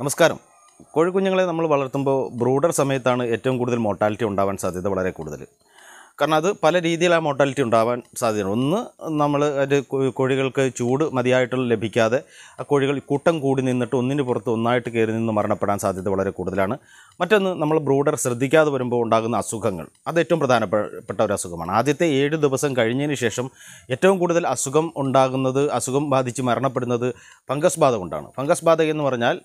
നമസ്കാരം. കോഴിക്കുഞ്ഞുങ്ങളെ നമ്മൾ വളർത്തുമ്പോൾ ബ്രൂഡർ സമയത്താണ് ഏറ്റവും കൂടുതൽ മോർട്ടാലിറ്റി ഉണ്ടാവാൻ സാധ്യത വളരെ കൂടുതൽ. കാരണം അത് പല രീതിയിൽ ആ മോർട്ടാലിറ്റി ഉണ്ടാവാൻ സാധ്യതയുണ്ട്. ഒന്ന് നമ്മൾ അത് കോഴികൾക്ക് ചൂട് മതിയായിട്ടുള്ള ലഭിക്കാതെ ആ കോഴികൾ കൂട്ടം കൂടി നിന്നിട്ട് ഒന്നിന് പുറത്ത് ഒന്നായിട്ട് കയറി നിന്ന് മരണപ്പെടാൻ സാധ്യത വളരെ കൂടുതലാണ്. മറ്റൊന്ന് നമ്മൾ ബ്രൂഡർ ശ്രദ്ധിക്കാതെ വരുമ്പോൾ ഉണ്ടാകുന്ന അസുഖങ്ങൾ. അത് ഏറ്റവും പ്രധാനപ്പെട്ട ഒരു അസുഖമാണ്. ആദ്യത്തെ ഏഴ് ദിവസം കഴിഞ്ഞതിന് ശേഷം ഏറ്റവും കൂടുതൽ അസുഖം ഉണ്ടാകുന്നത് അസുഖം ബാധിച്ച് മരണപ്പെടുന്നത് ഫംഗസ് ബാധ കൊണ്ടാണ്. ഫംഗസ് ബാധ എന്ന് പറഞ്ഞാൽ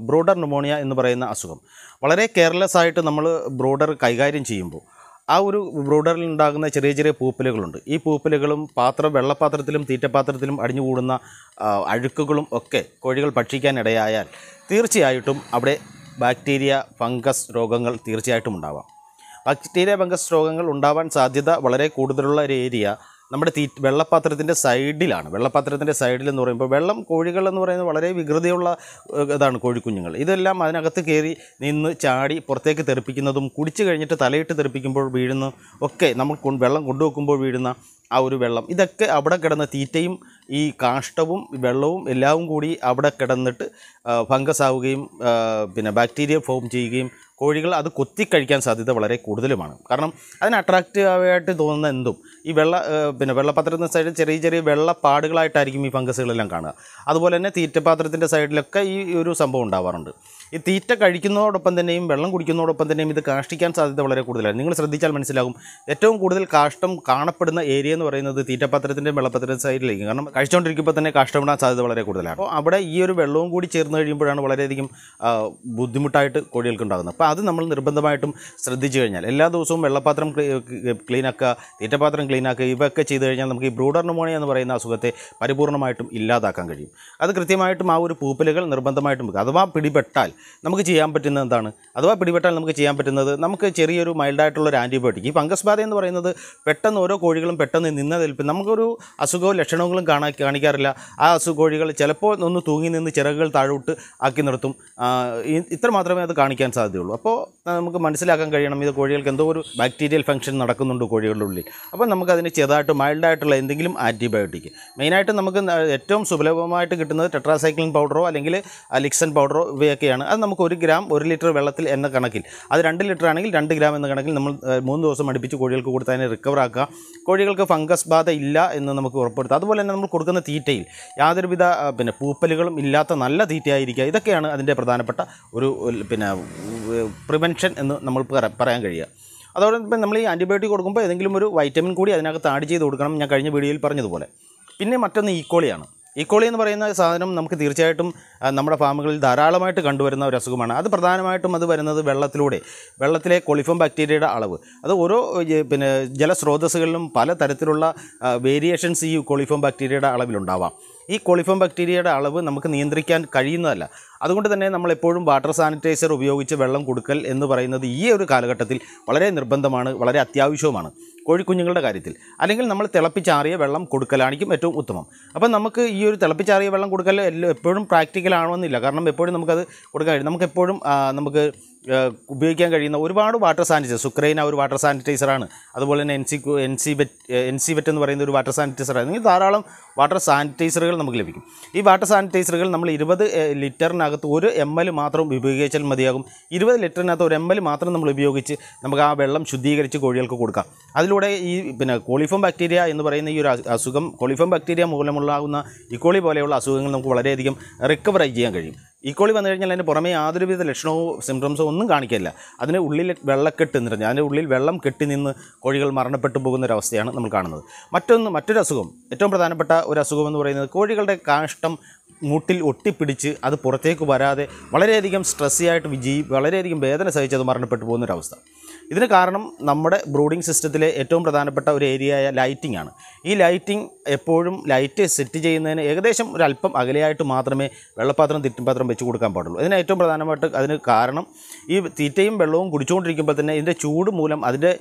ബ്രൂഡർ ന്യൂമോണിയ എന്ന് പറയുന്ന അസുഖം. വളരെ കെയർലെസ് ആയിട്ട് നമ്മൾ ബ്രൂഡർ കൈകാര്യം ചെയ്യുമ്പോൾ ആ ഒരു ബ്രൂഡറിൽ ഉണ്ടാകുന്ന ചെറിയ ചെറിയ പൂപ്പലുകളുണ്ട്. ഈ പൂപ്പലുകളും പാത്രം വെള്ളപ്പാത്രത്തിലും തീറ്റപ്പാത്രത്തിലും അടിഞ്ഞുകൂടുന്ന കൂടുന്ന അഴുക്കുകളും ഒക്കെ കോഴികൾ ഭക്ഷിക്കാനിടയായാൽ തീർച്ചയായിട്ടും അവിടെ ബാക്ടീരിയ ഫംഗസ് രോഗങ്ങൾ തീർച്ചയായിട്ടും ഉണ്ടാവാം. ബാക്ടീരിയ ഫംഗസ് രോഗങ്ങൾ ഉണ്ടാവാൻ സാധ്യത വളരെ കൂടുതലുള്ള ഒരു ഏരിയ നമ്മുടെ തീ വെള്ളപ്പാത്രത്തിന്റെ സൈഡിലാണ്. വെള്ളപ്പാത്രത്തിന്റെ സൈഡിൽ എന്ന് പറയുമ്പോൾ വെള്ളം കോഴികൾ എന്ന് പറയുന്നത് വളരെ വികൃതിയുള്ള ഇതാണ് കോഴിക്കുഞ്ഞുങ്ങൾ. ഇതെല്ലാം അതിനകത്ത് കയറി നിന്ന് ചാടി പുറത്തേക്ക് തെറിപ്പിക്കുന്നതും കുടിച്ചു കഴിഞ്ഞിട്ട് തലയിട്ട് തെറിപ്പിക്കുമ്പോൾ വീഴുന്ന ഒക്കെ നമ്മൾ വെള്ളം കൊണ്ടുവെക്കുമ്പോൾ വീഴുന്ന ആ ഒരു വെള്ളം. ഇതൊക്കെ അവിടെ കിടന്ന തീറ്റയും ഈ കാഷ്ടവും വെള്ളവും എല്ലാം കൂടി അവിടെ കിടന്നിട്ട് ഫംഗസ് ആവുകയും പിന്നെ ബാക്ടീരിയ ഫോം ചെയ്യുകയും കോഴികൾ അത് കൊത്തിക്കഴിക്കാൻ സാധ്യത വളരെ കൂടുതലുമാണ്. കാരണം അതിന് അട്രാക്റ്റീവായിട്ട് തോന്നുന്ന എന്തും? ഈ വെള്ള പിന്നെ വെള്ളപ്പാത്രത്തിന്റെ സൈഡിൽ ചെറിയ ചെറിയ വെള്ളപ്പാടുകളായിട്ടായിരിക്കും ഈ ഫംഗസുകളെല്ലാം കാണുക. അതുപോലെ തന്നെ തീറ്റപാത്രത്തിന്റെ സൈഡിലൊക്കെ ഈ ഒരു സംഭവം ഉണ്ടാവാറുണ്ട്. ഈ തീറ്റ കഴിക്കുന്നതോടൊപ്പം തന്നെയും വെള്ളം കുടിക്കുന്നതോടൊപ്പം തന്നെയും ഇത് കാഷ്ടിക്കാൻ സാധ്യത വളരെ കൂടുതലാണ്. നിങ്ങൾ ശ്രദ്ധിച്ചാൽ മനസ്സിലാകും ഏറ്റവും കൂടുതൽ കാഷ്ടം കാണപ്പെടുന്ന ഏരിയ എന്ന് പറയുന്നത് തീറ്റപാത്രത്തിന്റെ വെള്ളപ്പാത്രത്തിന്റെ സൈഡിലേക്ക്. കാരണം കഴിച്ചുകൊണ്ടിരിക്കുമ്പോൾ തന്നെ കാഷ്ടം ഇടാൻ സാധ്യത വളരെ കൂടുതലാണ്. അപ്പോൾ അവിടെ ഈ ഒരു വെള്ളവും കൂടി ചേർന്ന് കഴിയുമ്പോഴാണ് വളരെയധികം ബുദ്ധിമുട്ടായിട്ട് കോഴികൾക്ക് ഉണ്ടാകുന്നത് അപ്പോൾ അത് നമ്മൾ നിർബന്ധമായിട്ടും ശ്രദ്ധിച്ചു കഴിഞ്ഞാൽ എല്ലാ ദിവസവും വെള്ളപാത്രം ക്ലീനാക്കുക തീറ്റപാത്രം ക്ലീനാക്കുക ഇവയൊക്കെ ചെയ്തു കഴിഞ്ഞാൽ നമുക്ക് ഈ ബ്രൂഡർ എന്ന് പറയുന്ന അസുഖത്തെ പരിപൂർണമായിട്ടും ഇല്ലാതാക്കാൻ കഴിയും. അത് കൃത്യമായിട്ടും ആ ഒരു പൂപ്പലുകൾ നിർബന്ധമായിട്ടും വെക്കുക. അഥവാ പിടിപെട്ടാൽ നമുക്ക് ചെയ്യാൻ പറ്റുന്നത് എന്താണ്? അഥവാ പിടിപെട്ടാൽ നമുക്ക് ചെയ്യാൻ പറ്റുന്നത് നമുക്ക് ചെറിയൊരു മൈൽഡായിട്ടുള്ള ഒരു ആന്റിബയോട്ടിക് ഈ ഫംഗസ് ബാധ എന്ന് പറയുന്നത് പെട്ടെന്ന് ഓരോ കോഴികളും പെട്ടെന്ന് നിന്ന നമുക്കൊരു അസുഖവും ലക്ഷണങ്ങളും കാണാ കാണിക്കാറില്ല. ആ അസുഖ കോഴികൾ ചിലപ്പോൾ ഒന്ന് തൂങ്ങി നിന്ന് ചിറകുകൾ താഴോട്ട് ആക്കി നിർത്തും. ഇത്ര മാത്രമേ അത് കാണിക്കാൻ സാധ്യതയുള്ളൂ. അപ്പോൾ നമുക്ക് മനസ്സിലാക്കാൻ കഴിയണം ഇത് കോഴികൾക്ക് എന്തോ ഒരു ബാക്ടീരിയൽ ഫംഗ്ഷൻ നടക്കുന്നുണ്ട് കോഴികളുടെ ഉള്ളിൽ. അപ്പോൾ നമുക്കതിന് ചെറുതായിട്ട് മൈൽഡായിട്ടുള്ള എന്തെങ്കിലും ആന്റിബയോട്ടിക് മെയിനായിട്ട് നമുക്ക് ഏറ്റവും സുലഭമായിട്ട് കിട്ടുന്നത് ടെട്രാസൈക്ലിൻ പൗഡറോ അല്ലെങ്കിൽ ലിക്സൺ പൗഡറോ ഇവയൊക്കെയാണ്. അത് നമുക്ക് ഒരു ഗ്രാം ഒരു ലിറ്റർ വെള്ളത്തിൽ എന്ന കണക്കിൽ അത് രണ്ട് ലിറ്റർ ആണെങ്കിൽ രണ്ട് ഗ്രാം എന്ന കണക്കിൽ നമ്മൾ മൂന്ന് ദിവസം അടുപ്പിച്ച് കോഴികൾക്ക് കൊടുത്താൽ റിക്കവർ ആക്കുക. കോഴികൾക്ക് ഫംഗസ് ബാധ ഇല്ല എന്ന് നമുക്ക് ഉറപ്പെടുത്തുക അതുപോലെ തന്നെ നമ്മൾ കൊടുക്കുന്ന തീറ്റയിൽ യാതൊരുവിധ പിന്നെ പൂപ്പലുകളും ഇല്ലാത്ത നല്ല തീറ്റയായിരിക്കുക. ഇതൊക്കെയാണ് അതിന്റെ പ്രധാനപ്പെട്ട ഒരു പിന്നെ പ്രിവെൻഷൻ എന്ന് നമ്മൾ പറയാൻ കഴിയുക. അതോടൊപ്പം നമ്മൾ ഈ ആന്റിബയോട്ടിക് കൊടുക്കുമ്പോൾ ഏതെങ്കിലും ഒരു വൈറ്റമിൻ കൂടി അതിനകത്ത് ആഡ് ചെയ്ത് കൊടുക്കണം ഞാൻ കഴിഞ്ഞ വീഡിയോയിൽ പറഞ്ഞതുപോലെ. പിന്നെ മറ്റൊന്ന് ഈക്കോളിയാണ് ഈക്കോളി എന്ന് പറയുന്ന സാധനം നമുക്ക് തീർച്ചയായിട്ടും നമ്മുടെ ഫാമുകളിൽ ധാരാളമായിട്ട് കണ്ടുവരുന്ന ഒരു അസുഖമാണ്. അത് പ്രധാനമായിട്ടും അത് വരുന്നത് വെള്ളത്തിലൂടെ വെള്ളത്തിലെ കൊളിഫം ബാക്ടീരിയയുടെ അളവ്. അത് ഓരോ പിന്നെ ജലസ്രോതസ്സുകളിലും പല തരത്തിലുള്ള വേരിയേഷൻസ് ഈ കൊളിഫം ബാക്ടീരിയയുടെ അളവിലുണ്ടാവാം. ഈ കൊളിഫം ബാക്ടീരിയയുടെ അളവ് നമുക്ക് നിയന്ത്രിക്കാൻ കഴിയുന്നതല്ല. അതുകൊണ്ട് തന്നെ നമ്മൾ എപ്പോഴും വാട്ടർ സാനിറ്റൈസർ ഉപയോഗിച്ച് വെള്ളം കൊടുക്കൽ എന്ന് പറയുന്നത് ഈ ഒരു കാലഘട്ടത്തിൽ വളരെ നിർബന്ധമാണ് വളരെ അത്യാവശ്യവുമാണ്. കോഴിക്കുഞ്ഞുങ്ങളുടെ കാര്യത്തിൽ. അല്ലെങ്കിൽ നമ്മൾ തിളപ്പിച്ചാറിയ വെള്ളം കൊടുക്കലായിരിക്കും ഏറ്റവും ഉത്തമം. അപ്പം നമുക്ക് ഈ ഒരു തിളപ്പിച്ചാറിയ വെള്ളം കൊടുക്കൽ എപ്പോഴും പ്രാക്ടിക്കൽ ആവണമെന്നില്ല. കാരണം എപ്പോഴും നമുക്കത് കൊടുക്കാൻ കഴിയും. നമുക്ക് എപ്പോഴും നമുക്ക് ഉപയോഗിക്കാൻ കഴിയുന്ന ഒരുപാട് വാട്ടർ സാനിറ്റൈസർ സുക്രൈന ഒരു വാട്ടർ സാനിറ്റൈസറാണ്. അതുപോലെ തന്നെ N C N C bet N C bet എന്ന് പറയുന്ന ഒരു വാട്ടർ സാനിറ്റൈസറാണ്. ഇങ്ങനെ ധാരാളം വാട്ടർ സാനിറ്റൈസറുകൾ നമുക്ക് ലഭിക്കും. ഈ വാട്ടർ സാനിറ്റൈസറുകൾ നമ്മൾ ഇരുപത് ലിറ്ററിനകത്ത് ഒരു എം എൽ മാത്രം ഉപയോഗിച്ചാൽ മതിയാകും. ഇരുപത് ലിറ്ററിനകത്ത് ഒരു എം എൽ മാത്രം നമ്മൾ ഉപയോഗിച്ച് നമുക്ക് ആ വെള്ളം ശുദ്ധീകരിച്ച് കോഴികൾക്ക് കൊടുക്കാം. അതിലൂടെ ഈ പിന്നെ കോളിഫോം ബാക്ടീരിയ എന്ന് പറയുന്ന ഈ ഒരു അസു- അസുഖം കോളിഫോം ബാക്ടീരിയ മൂലമുള്ളാകുന്ന ഇക്കോളി പോലെയുള്ള അസുഖങ്ങൾ നമുക്ക് വളരെയധികം റിക്കവറായി ചെയ്യാൻ കഴിയും. ഈക്കോളി വന്നു കഴിഞ്ഞാൽ അതിന് പുറമേ യാതൊരുവിധ ലക്ഷണമോ സിംറ്റംസോ ഒന്നും കാണിക്കില്ല. അതിന് ഉള്ളിൽ വെള്ളക്കെട്ട് നിറഞ്ഞ് അതിന്റെ ഉള്ളിൽ വെള്ളം കെട്ടി നിന്ന് കോഴികൾ മരണപ്പെട്ടു പോകുന്ന ഒരു അവസ്ഥയാണ് നമ്മൾ കാണുന്നത്. മറ്റൊന്ന് മറ്റൊരു അസുഖം ഏറ്റവും പ്രധാനപ്പെട്ട ഒരു അസുഖം എന്ന് പറയുന്നത് കോഴികളുടെ കാഷ്ടം മുട്ടിൽ ഒട്ടിപ്പിടിച്ച് അത് പുറത്തേക്ക് വരാതെ വളരെയധികം സ്ട്രെസ്സിയായിട്ട് വിജയി വളരെയധികം വേദന സഹിച്ചത് മരണപ്പെട്ടു പോകുന്നൊരവസ്ഥ ഇതിന് കാരണം നമ്മുടെ ബ്രൂഡിംഗ് സിസ്റ്റത്തിലെ ഏറ്റവും പ്രധാനപ്പെട്ട ഒരു ഏരിയയായ ലൈറ്റിംഗ് ആണ്. ഈ ലൈറ്റിംഗ് എപ്പോഴും ലൈറ്റ് സെറ്റ് ചെയ്യുന്നതിന് ഏകദേശം ഒരു അല്പം അകലെയായിട്ട് മാത്രമേ വെള്ളപ്പാത്രം തിറ്റുപാത്രം വെച്ച് കൊടുക്കാൻ പാടുള്ളൂ. ഇതിന് ഏറ്റവും പ്രധാനമായിട്ട് അതിന് കാരണം ഈ തീറ്റയും വെള്ളവും കുടിച്ചുകൊണ്ടിരിക്കുമ്പോൾ തന്നെ ഇതിന്റെ ചൂട് മൂലം അതിന്റെ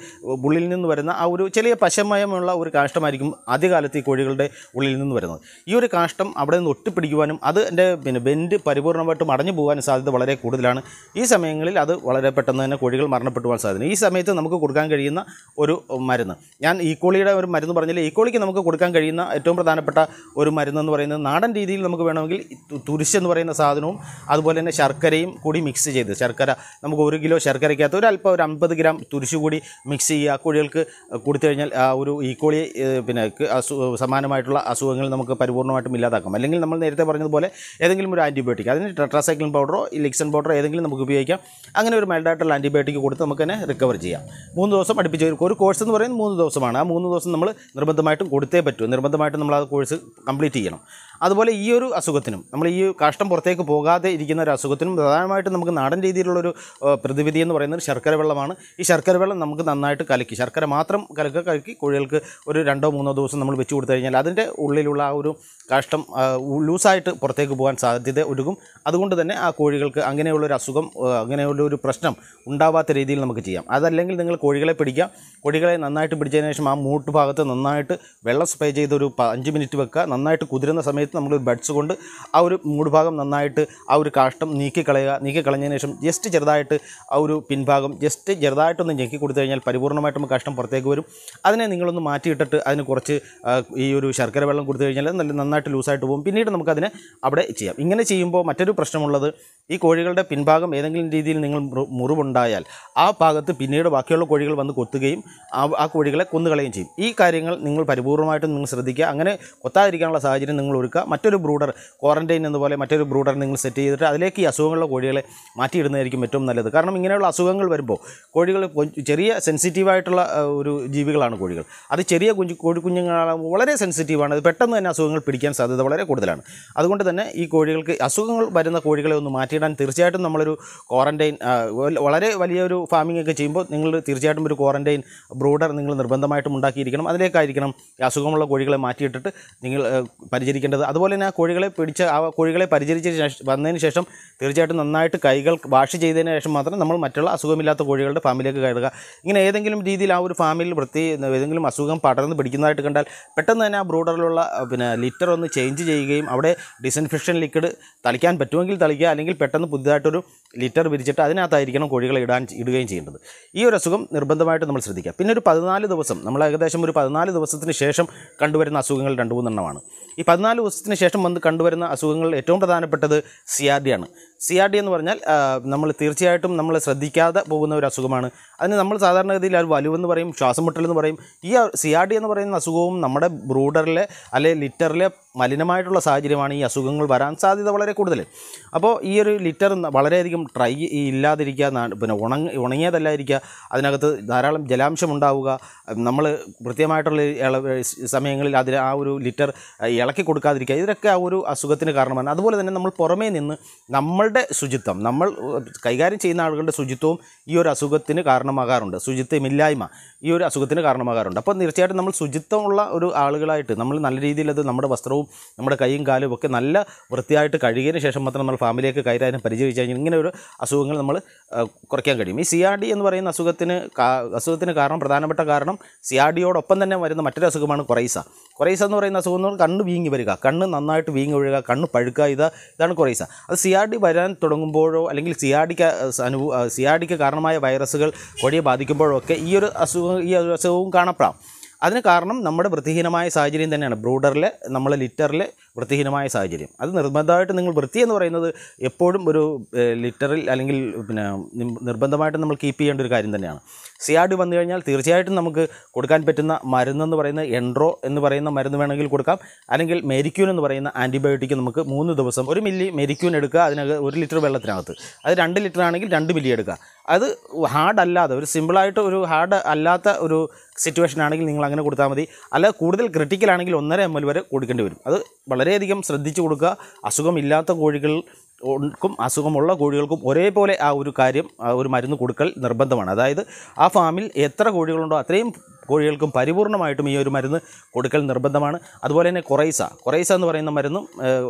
ഉള്ളിൽ നിന്ന് വരുന്ന ആ ഒരു ചെറിയ പശമയമുള്ള ഒരു കാഷ്ടമായിരിക്കും ആദ്യകാലത്ത് ഈ കോഴികളുടെ ഉള്ളിൽ നിന്ന് വരുന്നത്. ഈ ഒരു കാഷ്ടം അവിടെ നിന്ന് ഒട്ടിപ്പിടിക്കുവാനും അത് എന്റെ പിന്നെ ബെൻഡ് പരിപൂർണമായിട്ടും അടഞ്ഞു പോകാനും സാധ്യത വളരെ കൂടുതലാണ്. ഈ സമയങ്ങളിൽ അത് വളരെ പെട്ടെന്ന് തന്നെ കോഴികൾ മരണപ്പെട്ടു പോകാൻ സാധ്യത ഈ സമയത്ത് നമുക്ക് കൊടുക്കാൻ കഴിയുന്ന ഒരു മരുന്ന്. ഞാൻ ഈക്കോളിയുടെ ഒരു മരുന്ന് പറഞ്ഞില്ല? ഈക്കോളിക്ക് നമുക്ക് കൊടുക്കാൻ കഴിയുന്ന ഏറ്റവും പ്രധാനപ്പെട്ട ഒരു മരുന്ന് എന്ന് പറയുന്നത് നാടൻ രീതിയിൽ നമുക്ക് വേണമെങ്കിൽ തുരിശെന്ന് പറയുന്ന സാധനവും അതുപോലെ തന്നെ ശർക്കരയും കൂടി മിക്സ് ചെയ്ത് ശർക്കര. നമുക്ക് ഒരു കിലോ ശർക്കരയ്ക്കകത്ത് ഒരു അല്പം ഒരു അമ്പത് ഗ്രാം തുരിശ് കൂടി മിക്സ് ചെയ്യുക. കോഴികൾക്ക് കൊടുത്തു കഴിഞ്ഞാൽ ആ ഒരു ഈക്കോളി പിന്നെ സമാനമായിട്ടുള്ള അസുഖങ്ങൾ നമുക്ക് പരിപൂർണമായിട്ടും ഇല്ലാതാക്കാം. അല്ലെങ്കിൽ നമ്മൾ നേരത്തെ പറഞ്ഞതുപോലെ ഏതെങ്കിലും ഒരു ആന്റിബയോട്ടിക് അതിന് ടെട്രാസൈക്ലിൻ പൗഡറോ ഇലിക്സൺ പൗഡറോ ഏതെങ്കിലും നമുക്ക് ഉപയോഗിക്കാം. അങ്ങനെ ഒരു മൈൽഡായിട്ടുള്ള ആന്റിബയോട്ടിക് കൊടുത്ത് നമുക്ക് തന്നെ റിക്കവർ ചെയ്യാം. മൂന്ന് ദിവസം അടുപ്പിച്ച് ഒരു കോഴ്സ് എന്ന് പറയുന്നത് മൂന്ന് ദിവസമാണ്. ആ മൂന്ന് ദിവസം നമ്മൾ നിർബന്ധമായിട്ടും കൊടുത്തേ പറ്റൂ. നിർബന്ധമായിട്ടും നമ്മൾ ആ കോഴ്സ് കംപ്ലീറ്റ് ചെയ്യണം. അതുപോലെ ഈ ഒരു അസുഖത്തിനും നമ്മൾ ഈ കാഷ്ടം പുറത്തേക്ക് പോകാതെ ഇരിക്കുന്ന ഒരു അസുഖത്തിനും പ്രധാനമായിട്ടും നമുക്ക് നാടൻ രീതിയിലുള്ളൊരു പ്രതിവിധി എന്ന് പറയുന്നത് ശർക്കര വെള്ളമാണ്. ഈ ശർക്കര വെള്ളം നമുക്ക് നന്നായിട്ട് കലക്കി ശർക്കര മാത്രം കലക്കുക കലക്കി കോഴികൾക്ക് ഒരു രണ്ടോ മൂന്നോ ദിവസം നമ്മൾ വെച്ച് കൊടുത്തു കഴിഞ്ഞാൽ അതിന്റെ ഉള്ളിലുള്ള ആ ഒരു കാഷ്ടം ലൂസായിട്ട് പുറത്തേക്ക് പോകാൻ സാധ്യത ഒരുക്കും. അതുകൊണ്ട് തന്നെ ആ കോഴികൾക്ക് അങ്ങനെയുള്ളൊരു അസുഖം അങ്ങനെയുള്ള ഒരു പ്രശ്നം ഉണ്ടാവാത്ത രീതിയിൽ നമുക്ക് ചെയ്യാം. അതല്ലെങ്കിൽ നിങ്ങൾ കോഴികളെ പിടിക്കുക. കോഴികളെ നന്നായിട്ട് പിടിച്ചതിന് ശേഷം ആ മൂട്ട് ഭാഗത്ത് നന്നായിട്ട് വെള്ളം സ്പ്രേ ചെയ്തൊരു അഞ്ച് മിനിറ്റ് വെക്കുക. നന്നായിട്ട് കുതിരുന്ന സമയത്ത് നമ്മൾ ബഡ്സ് കൊണ്ട് ആ ഒരു മൂടുഭാഗം നന്നായിട്ട് ആ ഒരു കാഷ്ടം നീക്കി കളയുക നീക്കി കളഞ്ഞതിന് ശേഷം ജസ്റ്റ് ചെറുതായിട്ട് ആ ഒരു പിൻഭാഗം ജസ്റ്റ് ചെറുതായിട്ടൊന്ന് ഞെക്കി കൊടുത്തു കഴിഞ്ഞാൽ പരിപൂർണമായിട്ടും കാഷ്ടം പുറത്തേക്ക് വരും. അതിനെ നിങ്ങളൊന്ന് മാറ്റിയിട്ടിട്ട് അതിന് കുറച്ച് ഈ ഒരു ശർക്കര വെള്ളം കൊടുത്തു കഴിഞ്ഞാൽ നല്ല നന്നായിട്ട് ലൂസായിട്ട് പോകും. പിന്നീട് നമുക്കതിനെ അവിടെ ചെയ്യാം. ഇങ്ങനെ ചെയ്യുമ്പോൾ മറ്റൊരു പ്രശ്നമുള്ളത് ഈ കോഴികളുടെ പിൻഭാഗം ഏതെങ്കിലും രീതിയിൽ നിങ്ങൾ മുറി- മുറിവുണ്ടായാൽ ആ ഭാഗത്ത് പിന്നീട് ബാക്കിയുള്ള കോഴികൾ വന്ന് കൊത്തുകയും ആ കോഴികളെ കൊന്നുകളയും ചെയ്യും. ഈ കാര്യങ്ങൾ നിങ്ങൾ പരിപൂർണമായിട്ടും നിങ്ങൾ ശ്രദ്ധിക്കുക. അങ്ങനെ കൊത്താതിരിക്കാനുള്ള സാഹചര്യം നിങ്ങൾ ഒരുക്കുക. മറ്റൊരു ബ്രൂഡർ ക്വാറന്റൈൻ എന്നപോലെ മറ്റൊരു ബ്രൂഡർ നിങ്ങൾ സെറ്റ് ചെയ്തിട്ട് അതിലേക്ക് ഈ അസുഖങ്ങളുള്ള കോഴികളെ മാറ്റിയിടുന്നതായിരിക്കും ഏറ്റവും നല്ലത്. കാരണം ഇങ്ങനെയുള്ള അസുഖങ്ങൾ വരുമ്പോൾ കോഴികൾ ചെറിയ സെൻസിറ്റീവായിട്ടുള്ള ഒരു ജീവികളാണ് കോഴികൾ. അത് ചെറിയ കുഞ്ഞു കോഴി കുഞ്ഞുങ്ങളാണ് വളരെ സെൻസിറ്റീവാണ് അത് പെട്ടെന്ന് തന്നെ അസുഖങ്ങൾ പിടിക്കാൻ സാധ്യത വളരെ കൂടുതലാണ്. അതുകൊണ്ട് തന്നെ ഈ കോഴികൾക്ക് അസുഖങ്ങൾ വരുന്ന കോഴികളെ ഒന്ന് മാറ്റിയിടാൻ തീർച്ചയായിട്ടും നമ്മളൊരു ക്വാറന്റൈൻ വളരെ വലിയൊരു ഫാമിംഗ് ഒക്കെ ചെയ്യുമ്പോൾ നിങ്ങൾ തീർച്ചയായിട്ടും ഒരു ക്വാറന്റൈൻ ബ്രൂഡർ നിങ്ങൾ നിർബന്ധമായിട്ടും ഉണ്ടാക്കിയിരിക്കണം. അതിലേക്കായിരിക്കണം അസുഖമുള്ള കോഴികളെ മാറ്റിയിട്ടിട്ട് നിങ്ങൾ പരിചരിക്കേണ്ടത്. അതുപോലെ തന്നെ ആ കോഴികളെ പിടിച്ച് ആ കോഴികളെ പരിചരിച്ച വന്നതിന് ശേഷം തീർച്ചയായിട്ടും നന്നായിട്ട് കൈകൾ വാഷ് ചെയ്തതിന് ശേഷം മാത്രം നമ്മൾ മറ്റുള്ള അസുഖമില്ലാത്ത കോഴികളുടെ ഫാമിലേക്ക് കയറുക. ഇങ്ങനെ ഏതെങ്കിലും രീതിയിൽ ആ ഒരു ഫാമിൽ വൃത്തി ഏതെങ്കിലും അസുഖം പടർന്ന് പിടിക്കുന്നതായിട്ട് കണ്ടാൽ പെട്ടെന്ന് തന്നെ ആ ബ്രൂഡറിലുള്ള പിന്നെ ലിറ്റർ ഒന്ന് ചേഞ്ച് ചെയ്യുകയും അവിടെ ഡിസൻഫെക്ഷൻ ലിക്വിഡ് തളിക്കാൻ പറ്റുമെങ്കിൽ തളിക്കുക അല്ലെങ്കിൽ പെട്ടെന്ന് പുതിയതായിട്ടൊരു ലിറ്റർ വിരിച്ചിട്ട് അതിനകത്തായിരിക്കണം കോഴികളെ ഇടാൻ ഇടുകയും ചെയ്യേണ്ടത്. ഈ ഒരു അസുഖം നിർബന്ധമായിട്ട് നമ്മൾ ശ്രദ്ധിക്കുക. പിന്നെ ഒരു പതിനാല് ദിവസം നമ്മൾ ഏകദേശം ഒരു പതിനാല് ദിവസത്തിന് ശേഷം കണ്ടുവരുന്ന അസുഖങ്ങൾ രണ്ട് മൂന്നെണ്ണമാണ്. ഈ പതിനാല് ദിവസത്തിന് ശേഷം വന്ന് കണ്ടുവരുന്ന അസുഖങ്ങളിൽ ഏറ്റവും പ്രധാനപ്പെട്ടത് സി ആർ ഡി ആണ്. സി ആർ ഡി എന്ന് പറഞ്ഞാൽ നമ്മൾ തീർച്ചയായിട്ടും നമ്മൾ ശ്രദ്ധിക്കാതെ പോകുന്ന ഒരു അസുഖമാണ്. അതിന് നമ്മൾ സാധാരണഗതിയിൽ ആ വലുവെന്ന് പറയും ശ്വാസം മുട്ടലെന്ന് പറയും ഈ സി ആർ ഡി എന്ന് പറയുന്ന അസുഖവും നമ്മുടെ ബ്രൂഡറിലെ അല്ലെ ലിറ്ററിലെ മലിനമായിട്ടുള്ള സാഹചര്യമാണ് ഈ അസുഖങ്ങൾ വരാൻ സാധ്യത വളരെ കൂടുതൽ. അപ്പോൾ ഈ ഒരു ലിറ്റർ വളരെയധികം ഡ്രൈ ഇല്ലാതിരിക്കുക പിന്നെ ഉണങ്ങ ഉണങ്ങിയതല്ലായിരിക്കുക അതിനകത്ത് ധാരാളം ജലാംശം ഉണ്ടാവുക നമ്മൾ കൃത്യമായിട്ടുള്ള സമയങ്ങളിൽ അതിൽ ആ ഒരു ലിറ്റർ ഇളക്കി കൊടുക്കാതിരിക്കുക ഇതൊക്കെ ആ ഒരു അസുഖത്തിന് കാരണമാണ്. അതുപോലെ തന്നെ നമ്മൾ പുറമേ നിന്ന് നമ്മളുടെ ശുചിത്വം നമ്മൾ കൈകാര്യം ചെയ്യുന്ന ആളുകളുടെ ശുചിത്വവും ഈ ഒരു അസുഖത്തിന് കാരണമാകാറുണ്ട്. ശുചിത്വമില്ലായ്മ ഈ ഒരു അസുഖത്തിന് കാരണമാകാറുണ്ട്. അപ്പോൾ തീർച്ചയായിട്ടും നമ്മൾ ശുചിത്വമുള്ള ഒരു ആളുകളായിട്ട് നമ്മൾ നല്ല രീതിയിൽ അത് നമ്മുടെ വസ്ത്രവും നമ്മുടെ കൈയും കാലും ഒക്കെ നല്ല വൃത്തിയായിട്ട് കഴുകിയതിന് ശേഷം മാത്രം നമ്മൾ ഫാമിലിയൊക്കെ കൈകാര്യം പരിചയിച്ച് കഴിഞ്ഞാൽ ഇങ്ങനെ ഒരു അസുഖങ്ങൾ നമ്മൾ കുറയ്ക്കാൻ കഴിയും. ഈ സി ആർ ഡി എന്ന് പറയുന്ന അസുഖത്തിന് അസുഖത്തിന് കാരണം പ്രധാനപ്പെട്ട കാരണം സി ആർ ഡിയോടൊപ്പം തന്നെ വരുന്ന മറ്റൊരു അസുഖമാണ് കുറൈസ. കുറൈസ എന്ന് പറയുന്ന അസുഖം എന്ന് പറഞ്ഞാൽ കണ്ണ് വീങ്ങി വരിക. കണ്ണ് നന്നായിട്ട് വീങ്ങി ഒഴുകുക കണ്ണ് പഴുക്കുക ഇത് ഇതാണ് കുറേസ അത് സി ആർ ഡി വരാൻ തുടങ്ങുമ്പോഴോ അല്ലെങ്കിൽ സി ആർ ഡിക്ക് അനുഭവ സി ആർ ഡിക്ക് കാരണമായ വൈറസുകൾ കൊടിയെ ബാധിക്കുമ്പോഴോ ഒക്കെ ഈ ഒരു അസുഖം ഈ ഒരു അസുഖവും കാണപ്പെടാം. അതിന് കാരണം നമ്മുടെ വൃത്തിഹീനമായ സാഹചര്യം തന്നെയാണ്. ബ്രൂഡറിൽ നമ്മളെ ലിറ്ററിൽ വൃത്തിഹീനമായ സാഹചര്യം. അത് നിർബന്ധമായിട്ട് നിങ്ങൾ വൃത്തി എന്ന് പറയുന്നത് എപ്പോഴും ഒരു ലിറ്ററിൽ അല്ലെങ്കിൽ പിന്നെ നിർബന്ധമായിട്ട് നമ്മൾ കീപ്പ് ചെയ്യേണ്ട ഒരു കാര്യം തന്നെയാണ്. സി ആർ വന്നു കഴിഞ്ഞാൽ തീർച്ചയായിട്ടും നമുക്ക് കൊടുക്കാൻ പറ്റുന്ന മരുന്നെന്ന് പറയുന്ന എൻഡ്രോ എന്ന് പറയുന്ന മരുന്ന് വേണമെങ്കിൽ കൊടുക്കാം. അല്ലെങ്കിൽ മെരിക്യൂൻ എന്ന് പറയുന്ന ആന്റിബയോട്ടിക് നമുക്ക് മൂന്ന് ദിവസം ഒരു മില്ലി മെരിക്യൂൻ എടുക്കുക അതിനകത്ത് ഒരു ലിറ്റർ വെള്ളത്തിനകത്ത്. അത് രണ്ട് ലിറ്റർ ആണെങ്കിൽ രണ്ട് മില്ലി എടുക്കുക. അത് ഹാർഡ് അല്ലാതെ ഒരു സിമ്പിളായിട്ട് ഒരു ഹാർഡ് അല്ലാത്ത ഒരു സിറ്റുവേഷൻ ആണെങ്കിൽ നിങ്ങൾ അങ്ങനെ കൊടുത്താൽ മതി. അല്ല കൂടുതൽ ക്രിട്ടിക്കൽ ആണെങ്കിൽ ഒന്നര എം എൽ വരെ കൊടുക്കേണ്ടി വരും. അത് വളരെയധികം ശ്രദ്ധിച്ചു കൊടുക്കുക. അസുഖമില്ലാത്ത കോഴികൾ ക്കും അസുഖമുള്ള കോഴികൾക്കും ഒരേപോലെ ആ ഒരു കാര്യം ആ ഒരു മരുന്ന് കൊടുക്കൽ നിർബന്ധമാണ്. അതായത് ആ ഫാമിൽ എത്ര കോഴികളുണ്ടോ അത്രയും കോഴികൾക്കും പരിപൂർണമായിട്ടും ഈ ഒരു മരുന്ന് കൊടുക്കൽ നിർബന്ധമാണ്. അതുപോലെ തന്നെ കൊറൈസ. കൊറൈസ എന്ന് പറയുന്ന മരുന്നും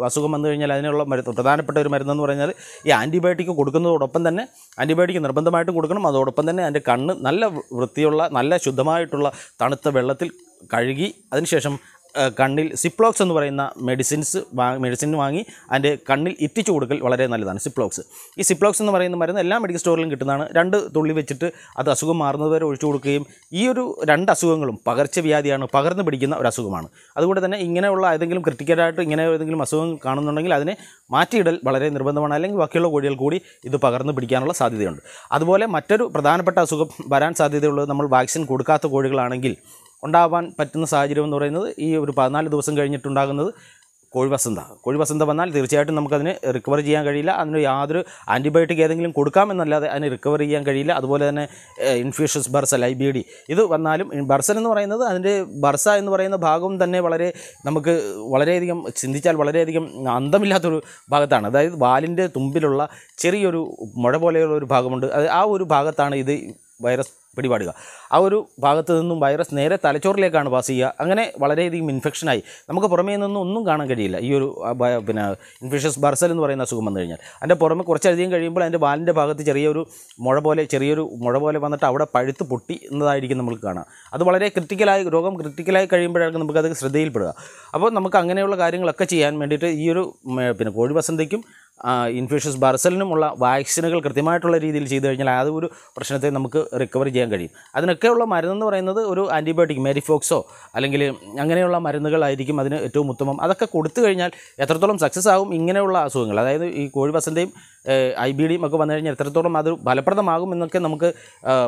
അസുഖം വന്നു കഴിഞ്ഞാൽ അതിനുള്ള മരുന്ന് പ്രധാനപ്പെട്ട ഒരു മരുന്നെന്ന് പറഞ്ഞാൽ ഈ ആന്റിബയോട്ടിക് കൊടുക്കുന്നതോടൊപ്പം തന്നെ ആന്റിബയോട്ടിക് നിർബന്ധമായിട്ടും കൊടുക്കണം. അതോടൊപ്പം തന്നെ അതിന്റെ കണ്ണ് നല്ല വൃത്തിയുള്ള നല്ല ശുദ്ധമായിട്ടുള്ള തണുത്ത വെള്ളത്തിൽ കഴുകി അതിനുശേഷം കണ്ണിൽ സിപ്ലോക്സ് എന്ന് പറയുന്ന മെഡിസിൻസ് മെഡിസിൻ വാങ്ങി അതിന്റെ കണ്ണിൽ ഇറ്റിച്ചു കൊടുക്കൽ വളരെ നല്ലതാണ് സിപ്ലോക്സ്. ഈ സിപ്ലോക്സ് എന്ന് പറയുന്ന മരുന്ന് എല്ലാ മെഡിക്കൽ സ്റ്റോറിലും കിട്ടുന്നതാണ്. രണ്ട് തുള്ളി വെച്ചിട്ട് അത് അസുഖം മാറുന്നത് വരെ ഒഴിച്ചു കൊടുക്കുകയും ഈ ഒരു രണ്ട് അസുഖങ്ങളും പകർച്ചവ്യാധിയാണ് പകർന്നു പിടിക്കുന്ന ഒരു അസുഖമാണ്. അതുകൊണ്ട് തന്നെ ഇങ്ങനെയുള്ള ഏതെങ്കിലും ക്രിട്ടിക്കലായിട്ട് ഇങ്ങനെ ഏതെങ്കിലും അസുഖം കാണുന്നുണ്ടെങ്കിൽ അതിനെ മാറ്റിയിടൽ വളരെ നിർബന്ധമാണ്. അല്ലെങ്കിൽ ബാക്കിയുള്ള കോഴികൾ കൂടി ഇത് പകർന്നു പിടിക്കാനുള്ള സാധ്യതയുണ്ട്. അതുപോലെ മറ്റൊരു പ്രധാനപ്പെട്ട അസുഖം വരാൻ സാധ്യതയുള്ളത് നമ്മൾ വാക്സിൻ കൊടുക്കാത്ത കോഴികളാണെങ്കിൽ ഉണ്ടാവാൻ പറ്റുന്ന സാഹചര്യം എന്ന് പറയുന്നത് ഈ ഒരു പതിനാല് ദിവസം കഴിഞ്ഞിട്ടുണ്ടാകുന്നത് കോഴി വസന്ത കോഴി വസന്ത വന്നാൽ തീർച്ചയായിട്ടും നമുക്കതിന് റിക്കവർ ചെയ്യാൻ കഴിയില്ല. അതിന് യാതൊരു ആന്റിബയോട്ടിക് ഏതെങ്കിലും കൊടുക്കാമെന്നല്ലാതെ അതിന് റിക്കവർ ചെയ്യാൻ കഴിയില്ല. അതുപോലെ തന്നെ infectious bursal I B D ഇത് വന്നാലും ബർസൽ എന്ന് പറയുന്നത് അതിന്റെ ബർസ എന്ന് പറയുന്ന ഭാഗം തന്നെ വളരെ നമുക്ക് വളരെയധികം ചിന്തിച്ചാൽ വളരെയധികം അന്തമില്ലാത്തൊരു ഭാഗത്താണ്. അതായത് വാലിന്റെ തുമ്പിലുള്ള ചെറിയൊരു മുഴ പോലെയുള്ള ഒരു ഭാഗമുണ്ട്. അത് ആ ഒരു ഭാഗത്താണ് ഇത് വൈറസ് പിടിപാടുക. ആ ഒരു ഭാഗത്ത് നിന്നും വൈറസ് നേരെ തലച്ചോറിലേക്കാണ് പാസ് ചെയ്യുക. അങ്ങനെ വളരെയധികം ഇൻഫെക്ഷനായി നമുക്ക് പുറമേ നിന്നും ഒന്നും കാണാൻ കഴിയില്ല. ഈ ഒരു പിന്നെ ഇൻഫെഷ്യസ് ബർസൽ എന്ന് പറയുന്ന അസുഖം വന്നു കഴിഞ്ഞാൽ. അതിന്റെ പുറമെ കുറച്ചധികം കഴിയുമ്പോൾ അതിന്റെ വാലിന്റെ ഭാഗത്ത് ചെറിയൊരു മുഴ പോലെ ചെറിയൊരു മുഴ പോലെ വന്നിട്ട് അവിടെ പഴുത്ത് പൊട്ടി എന്നതായിരിക്കും നമുക്ക് കാണാം. അത് വളരെ ക്രിട്ടിക്കലായി രോഗം ക്രിട്ടിക്കലായി കഴിയുമ്പോഴാണ് നമുക്കത് ശ്രദ്ധയിൽപ്പെടുക. അപ്പോൾ നമുക്ക് അങ്ങനെയുള്ള കാര്യങ്ങളൊക്കെ ചെയ്യാൻ വേണ്ടിയിട്ട് ഈ ഒരു പിന്നെ കോഴി വസന്തയ്ക്കും ഇൻഫ്യൂഷ്യസ് ബർസലിനുമുള്ള വാക്സിനുകൾ കൃത്യമായിട്ടുള്ള രീതിയിൽ ചെയ്തു കഴിഞ്ഞാൽ ആ ഒരു പ്രശ്നത്തെ നമുക്ക് റിക്കവർ ചെയ്യാൻ കഴിയും. അതിനൊക്കെയുള്ള മരുന്നെന്ന് പറയുന്നത് ഒരു ആന്റിബയോട്ടിക് മെരിഫോക്സോ അല്ലെങ്കിൽ അങ്ങനെയുള്ള മരുന്നുകളായിരിക്കും അതിന് ഏറ്റവും ഉത്തമം. അതൊക്കെ കൊടുത്തു കഴിഞ്ഞാൽ എത്രത്തോളം സക്സസ് ആകും ഇങ്ങനെയുള്ള അസുഖങ്ങൾ അതായത് ഈ കോഴി വസന്തയും ഐ ബി ഡിയും ഒക്കെ വന്നു കഴിഞ്ഞാൽ എത്രത്തോളം അത് ഫലപ്രദമാകും എന്നൊക്കെ നമുക്ക്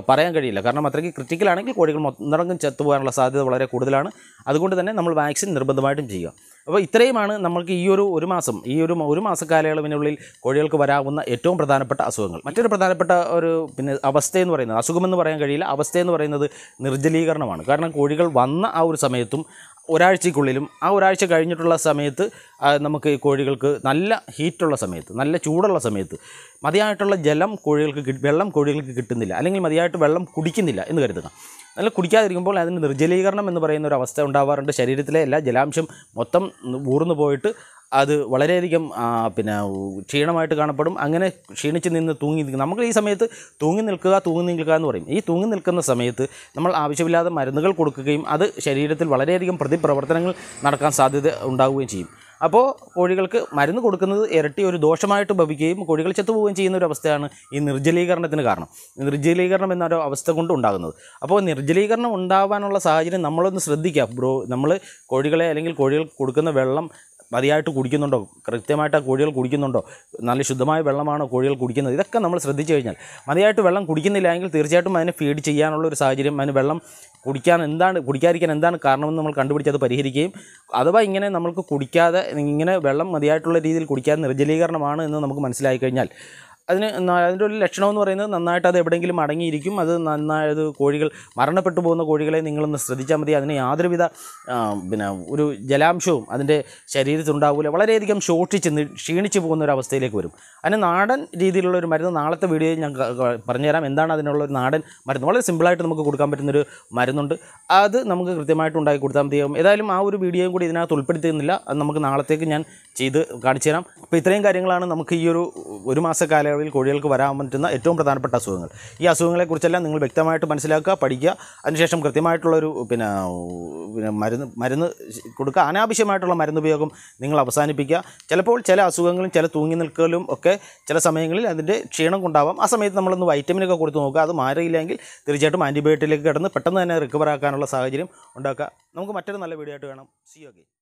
പറയാൻ കഴിയില്ല. കാരണം അത്രയ്ക്ക് ക്രിറ്റിക്കലാണെങ്കിൽ കോഴികൾ മൊത്തം ചത്തുപോകാനുള്ള സാധ്യത വളരെ കൂടുതലാണ്. അതുകൊണ്ട് തന്നെ നമ്മൾ വാക്സിൻ നിർബന്ധമായിട്ടും ചെയ്യുക. അപ്പോൾ ഇത്രയുമാണ് നമുക്ക് ഈ ഒരു ഒരു മാസം ഈ ഒരു ഒരു മാസ കാലയളവിനുള്ളിൽ കോഴികൾക്ക് വരാവുന്ന ഏറ്റവും പ്രധാനപ്പെട്ട അസുഖങ്ങൾ. മറ്റൊരു പ്രധാനപ്പെട്ട ഒരു പിന്നെ അവസ്ഥയെന്ന് പറയുന്നത് അസുഖമെന്ന് പറയാൻ കഴിയില്ല. അവസ്ഥയെന്ന് പറയുന്നത് നിർജലീകരണമാണ്. കാരണം കോഴികൾ വന്ന ആ ഒരു സമയത്തും ഒരാഴ്ചയ്ക്കുള്ളിലും ആ ഒരാഴ്ച കഴിഞ്ഞിട്ടുള്ള സമയത്ത് നമുക്ക് കോഴികൾക്ക് നല്ല ഹീറ്റുള്ള സമയത്ത് നല്ല ചൂടുള്ള സമയത്ത് മതിയായിട്ടുള്ള ജലം കോഴികൾക്ക് വെള്ളം കോഴികൾക്ക് കിട്ടുന്നില്ല. അല്ലെങ്കിൽ മതിയായിട്ട് വെള്ളം കുടിക്കുന്നില്ല എന്ന് കരുതുക. നല്ല കുടിക്കാതിരിക്കുമ്പോൾ അതിന് നിർജലീകരണം എന്ന് പറയുന്ന ഒരു അവസ്ഥ ഉണ്ടാവാറുണ്ട്. ശരീരത്തിലെ എല്ലാ ജലാംശം മൊത്തം ഊർന്നു പോയിട്ട് അത് വളരെയധികം പിന്നെ ക്ഷീണമായിട്ട് കാണപ്പെടും. അങ്ങനെ ക്ഷീണിച്ച് നിന്ന് തൂങ്ങി നിൽക്കും. നമുക്ക് ഈ സമയത്ത് തൂങ്ങി നിൽക്കുക തൂങ്ങി നിൽക്കുക എന്ന് പറയും. ഈ തൂങ്ങി നിൽക്കുന്ന സമയത്ത് നമ്മൾ ആവശ്യമില്ലാതെ മരുന്നുകൾ കൊടുക്കുകയും അത് ശരീരത്തിൽ വളരെയധികം പ്രതിപ്രവർത്തനങ്ങൾ നടക്കാൻ സാധ്യത ഉണ്ടാവുകയും ചെയ്യും. അപ്പോൾ കോഴികൾക്ക് മരുന്ന് കൊടുക്കുന്നത് ഇരട്ടി ഒരു ദോഷമായിട്ട് ഭവിക്കുകയും കോഴികൾ ചത്തുപോവുകയും ചെയ്യുന്ന ഒരു അവസ്ഥയാണ് ഈ നിർജലീകരണത്തിന് കാരണം. നിർജലീകരണം എന്നൊരു അവസ്ഥ കൊണ്ട് ഉണ്ടാകുന്നത്. അപ്പോൾ നിർജലീകരണം ഉണ്ടാവാനുള്ള സാഹചര്യം നമ്മളൊന്ന് ശ്രദ്ധിക്കുക ബ്രോ നമ്മൾ കോഴികളെ അല്ലെങ്കിൽ കോഴികൾക്ക് കൊടുക്കുന്ന വെള്ളം മതിയായിട്ട് കുടിക്കുന്നുണ്ടോ? കൃത്യമായിട്ട് ആ കോഴികൾ കുടിക്കുന്നുണ്ടോ? നല്ല ശുദ്ധമായ വെള്ളമാണോ കോഴികൾ കുടിക്കുന്നത്? ഇതൊക്കെ നമ്മൾ ശ്രദ്ധിച്ചു കഴിഞ്ഞാൽ മതിയായിട്ട് വെള്ളം കുടിക്കുന്നില്ല എങ്കിൽ തീർച്ചയായിട്ടും അതിനെ ഫീഡ് ചെയ്യാനുള്ള ഒരു സാഹചര്യം അതിന് വെള്ളം കുടിക്കാൻ എന്താണ് കുടിക്കാതിരിക്കാൻ എന്താണ് കാരണമെന്ന് നമ്മൾ കണ്ടുപിടിച്ച് അത് പരിഹരിക്കുകയും അഥവാ ഇങ്ങനെ നമുക്ക് കുടിക്കാതെ ഇങ്ങനെ വെള്ളം മതിയായിട്ടുള്ള രീതിയിൽ കുടിക്കാതെ നിർജലീകരണമാണ് എന്ന് നമുക്ക് മനസ്സിലായി കഴിഞ്ഞാൽ അതിന് അതിന്റെ ഒരു ലക്ഷണം എന്ന് പറയുന്നത് നന്നായിട്ട് അത് എവിടെയെങ്കിലും അടങ്ങിയിരിക്കും. അത് നന്നായത് കോഴികൾ മരണപ്പെട്ടു പോകുന്ന കോഴികളെ നിങ്ങളൊന്ന് ശ്രദ്ധിച്ചാൽ മതി. അതിന് യാതൊരുവിധ പിന്നെ ഒരു ജലാംശവും അതിന്റെ ശരീരത്തിലുണ്ടാവില്ല വളരെയധികം ശോഷിച്ച് ക്ഷീണിച്ച് പോകുന്ന ഒരു അവസ്ഥയിലേക്ക് വരും. അതിന് നാടൻ രീതിയിലുള്ള ഒരു മരുന്ന് നാളത്തെ വീഡിയോയിൽ ഞാൻ പറഞ്ഞുതരാം. എന്താണ് അതിനുള്ള ഒരു നാടൻ മരുന്ന്? വളരെ സിമ്പിളായിട്ട് നമുക്ക് കൊടുക്കാൻ പറ്റുന്നൊരു മരുന്നുണ്ട്. അത് നമുക്ക് കൃത്യമായിട്ട് ഉണ്ടാക്കി കൊടുത്താൽ മതിയാകും ഏതായാലും ആ ഒരു വീഡിയോയും കൂടി ഇതിനകത്ത് ഉൾപ്പെടുത്തിയിരുന്നില്ല. അത് നമുക്ക് നാളത്തേക്ക് ഞാൻ ചെയ്ത് കാണിച്ചു തരാം അപ്പോൾ ഇത്രയും കാര്യങ്ങളാണ് നമുക്ക് ഈ ഒരു ഒരു മാസ കാലയളവിൽ കോഴികൾക്ക് വരാൻ പറ്റുന്ന ഏറ്റവും പ്രധാനപ്പെട്ട അസുഖങ്ങൾ. ഈ അസുഖങ്ങളെക്കുറിച്ചെല്ലാം നിങ്ങൾ വ്യക്തമായിട്ട് മനസ്സിലാക്കുക പഠിക്കുക. അതിനുശേഷം കൃത്യമായിട്ടുള്ളൊരു പിന്നെ പിന്നെ മരുന്ന് മരുന്ന് കൊടുക്കുക. അനാവശ്യമായിട്ടുള്ള മരുന്ന് ഉപയോഗം നിങ്ങൾ അവസാനിപ്പിക്കുക. ചിലപ്പോൾ ചില അസുഖങ്ങളും ചില തൂങ്ങി നിൽക്കലും ഒക്കെ ചില സമയങ്ങളിൽ അതിന്റെ ക്ഷീണം കൊണ്ടാവാം. ആ സമയത്ത് നമ്മളൊന്ന് വൈറ്റമിനൊക്കെ കൊടുത്ത് നോക്കുക. അത് മാറിയില്ലെങ്കിൽ തീർച്ചയായിട്ടും ആന്റിബയോട്ടിക്കിലേക്ക് കിടന്ന് പെട്ടെന്ന് തന്നെ റിക്കവർ ആക്കാനുള്ള സാഹചര്യം ഉണ്ടാക്കുക. നമുക്ക് മറ്റൊരു നല്ല വീഡിയോ ആയിട്ട് കാണാം. C okay